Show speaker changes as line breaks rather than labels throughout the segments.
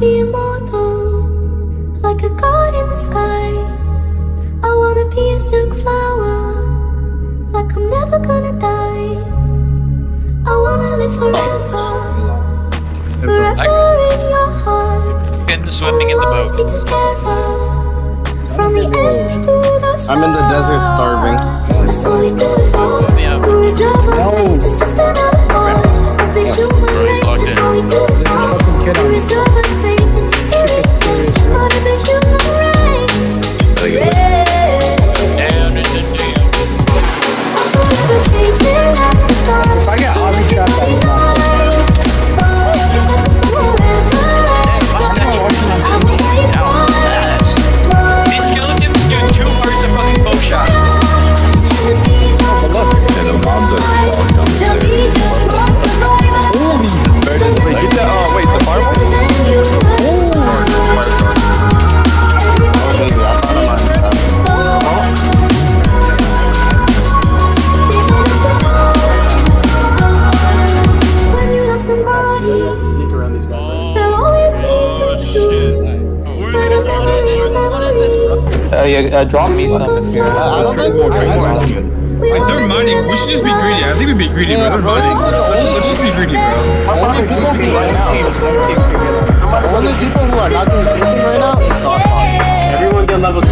be immortal, like a god in the sky. I wanna be a silk flower, like I'm never gonna die. I wanna live forever, forever in your heart.
Getting to swimming in the boat.
be together, from the end to the start.
I'm in the desert starving.
That's what we do it for.
Yeah.
We reserve our place, it's just another part of the human race. That's what we do it for.
fucking kid
We
on
reserve our
Uh, yeah, uh, drop me some if you're.
I don't think
more, drink
I-
more.
I-
We
Like they're
wanna
mining. We should just be greedy. I think we'd be greedy, bro. They're mining. Let's, let's just be greedy, bro.
I'm on TP right now. The only people who are not doing anything right now is Godfather.
Everyone get level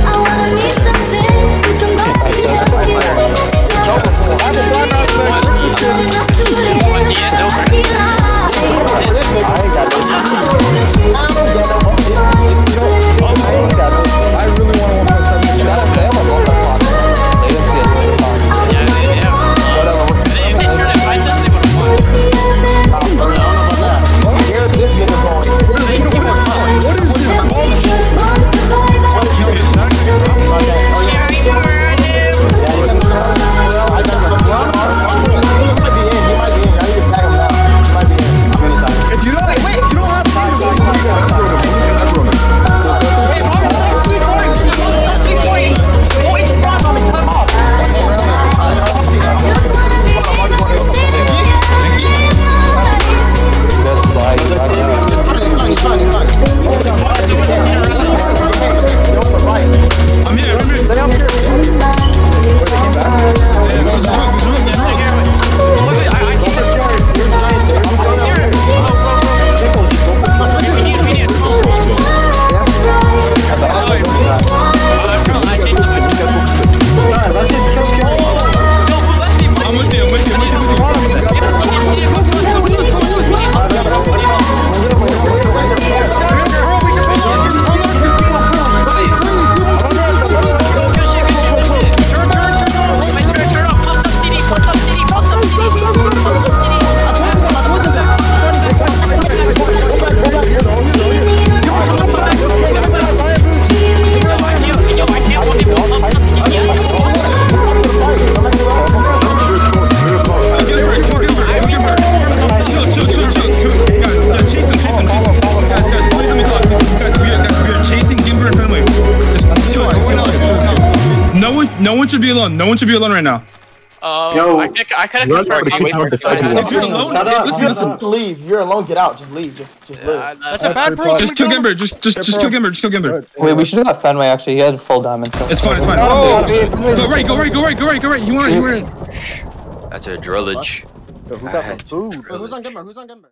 No one, should be alone. No one should be alone right now.
Oh,
Yo.
I could, I could have
Run
confirmed.
for the
I'm-
king,
I-
decide
I-
If you're alone,
Shut up.
listen, listen.
Leave. You're alone, get out. Just leave. Just, just
Yeah,
live.
That's
a bad
pro.
Just kill Gimber. Just, just, just kill Gimber. Just kill Gimber.
Wait, we should have got Fenway actually. He had full diamond. So.
It's fine. It's fine.
Oh,
Go right. Go right. Go right. Go right. Go right. You want it. You want it.
That's a drillage.
Who got some food?
Who's on Gimmer? Who's on Gimmer?